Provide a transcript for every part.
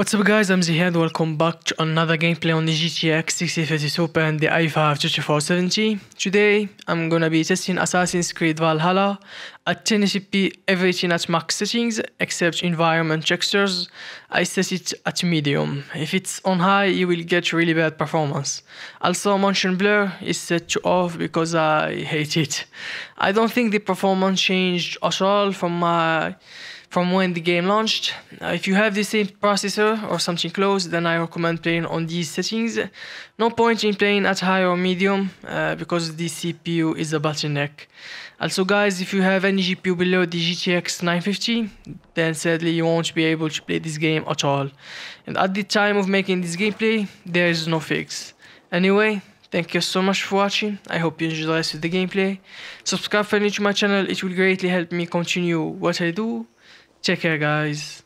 What's up guys, I'm Ziad, welcome back to another gameplay on the GTX 1650 Super and the i5 3470. Today, I'm gonna be testing Assassin's Creed Valhalla at 1080p everything at max settings except environment textures. I set it at medium. If it's on high, you will get really bad performance. Also, motion blur is set to off because I hate it. I don't think the performance changed at all from my from when the game launched. Uh, if you have the same processor or something close, then I recommend playing on these settings. No point in playing at high or medium uh, because the CPU is a bottleneck. Also guys, if you have any GPU below the GTX 950, then sadly you won't be able to play this game at all. And at the time of making this gameplay, there is no fix. Anyway, Thank you so much for watching. I hope you enjoyed the rest of the gameplay. Subscribe for new to my channel. It will greatly help me continue what I do. Take care, guys.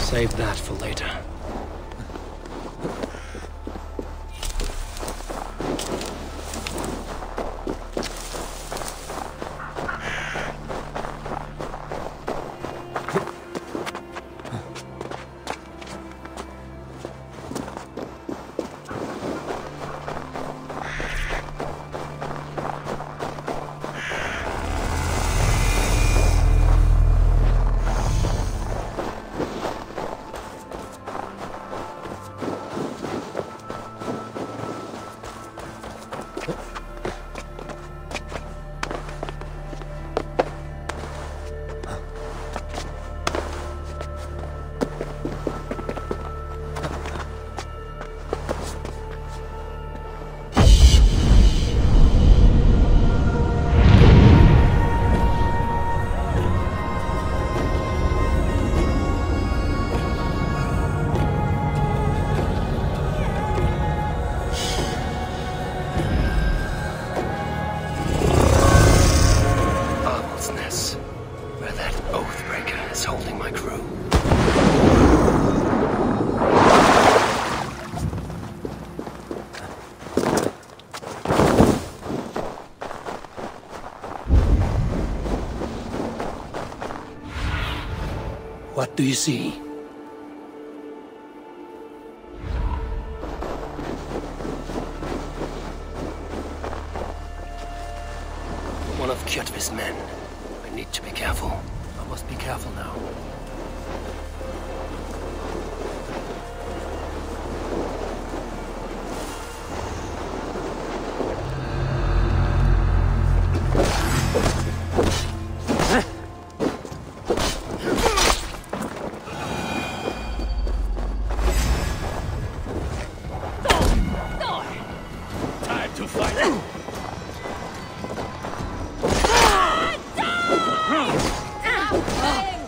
Save that for later. What do you see? Patience!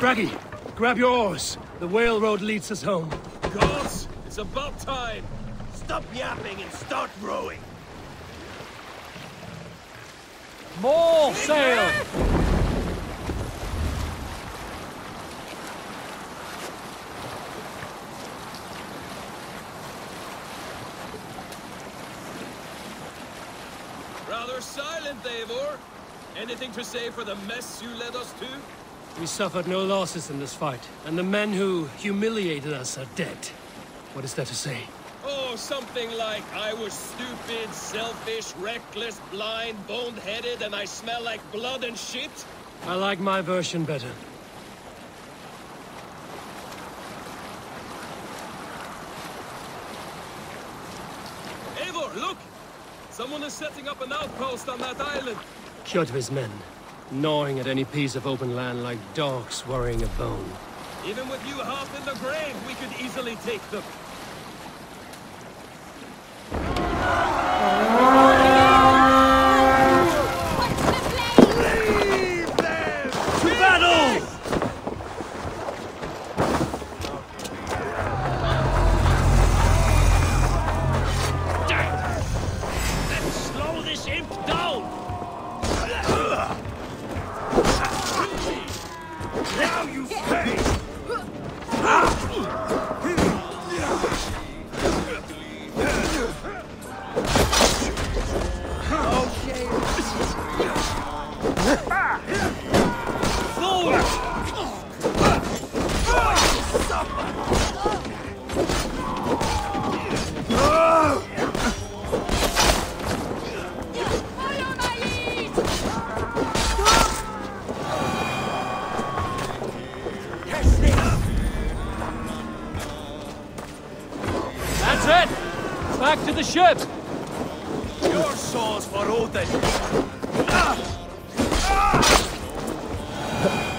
Braggy, grab your oars. The whale road leads us home. Gods, it's about time. Stop yapping and start rowing. More sail! Rather silent, Eivor. Anything to say for the mess you led us to? We suffered no losses in this fight, and the men who humiliated us are dead. What is there to say? Oh, something like, I was stupid, selfish, reckless, blind, bone-headed, and I smell like blood and shit? I like my version better. Eivor, look! Someone is setting up an outpost on that island. Kjotve's men, gnawing at any piece of open land like dogs worrying a bone. Even with you half in the grave, we could easily take them. That's it! Back to the ship! Your saw's for Odin! Ha ha ha.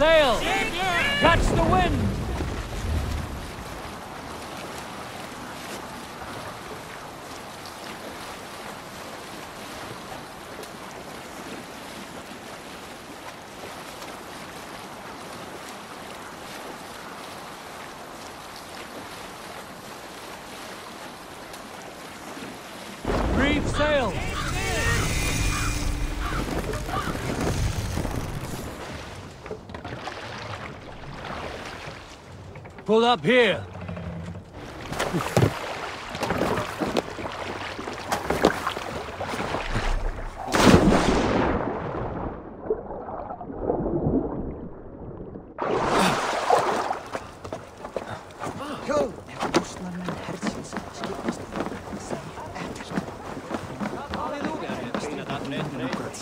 Sail! Catch the wind! Reef sail! Pull up here!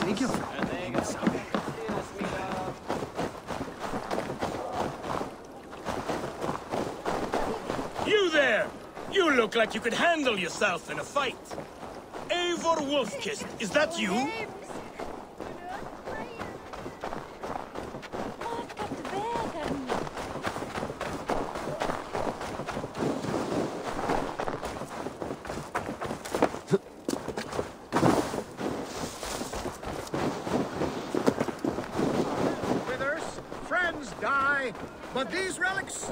You there! You look like you could handle yourself in a fight. Eivor Wolf-Kissed, is that you? Withers, friends die, but these relics.